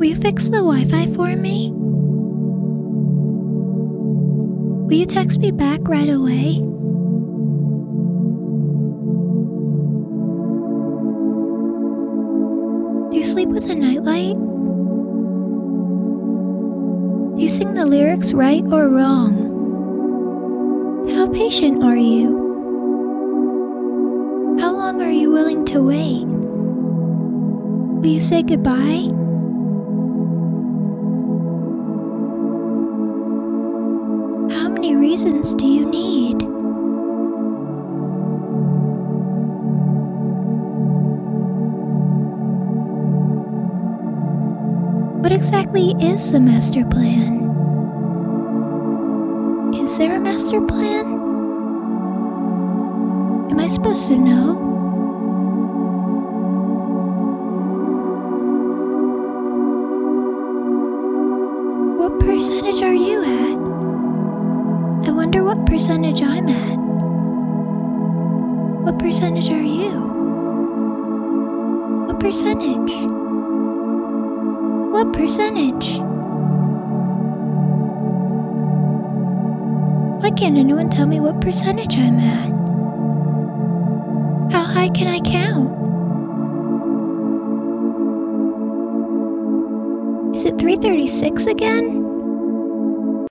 Will you fix the Wi Fi for me? Will you text me back right away? Do you sleep with a nightlight? Do you sing the lyrics right or wrong? How patient are you? How long are you willing to wait? Will you say goodbye? Reasons do you need? What exactly is the master plan? Is there a master plan? Am I supposed to know? What percentage are you at? What percentage I'm at. What percentage are you? What percentage? What percentage? Why can't anyone tell me what percentage I'm at? How high can I count? Is it 336 again?